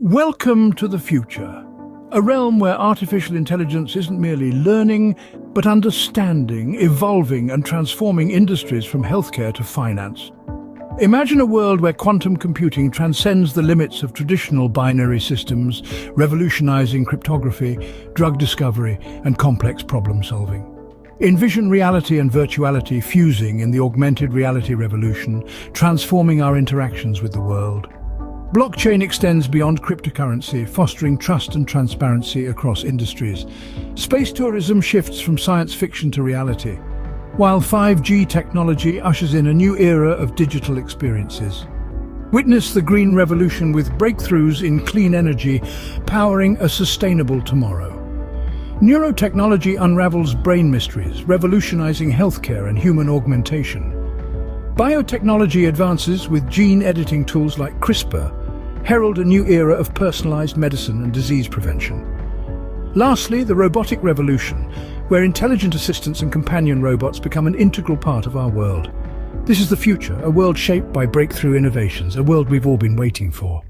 Welcome to the future, a realm where artificial intelligence isn't merely learning, but understanding, evolving and transforming industries from healthcare to finance. Imagine a world where quantum computing transcends the limits of traditional binary systems, revolutionizing cryptography, drug discovery and complex problem solving. Envision reality and virtuality fusing in the augmented reality revolution, transforming our interactions with the world. Blockchain extends beyond cryptocurrency, fostering trust and transparency across industries. Space tourism shifts from science fiction to reality, while 5G technology ushers in a new era of digital experiences. Witness the green revolution with breakthroughs in clean energy, powering a sustainable tomorrow. Neurotechnology unravels brain mysteries, revolutionizing healthcare and human augmentation. Biotechnology advances with gene editing tools like CRISPR herald a new era of personalized medicine and disease prevention. Lastly, the robotic revolution, where intelligent assistants and companion robots become an integral part of our world. This is the future, a world shaped by breakthrough innovations, a world we've all been waiting for.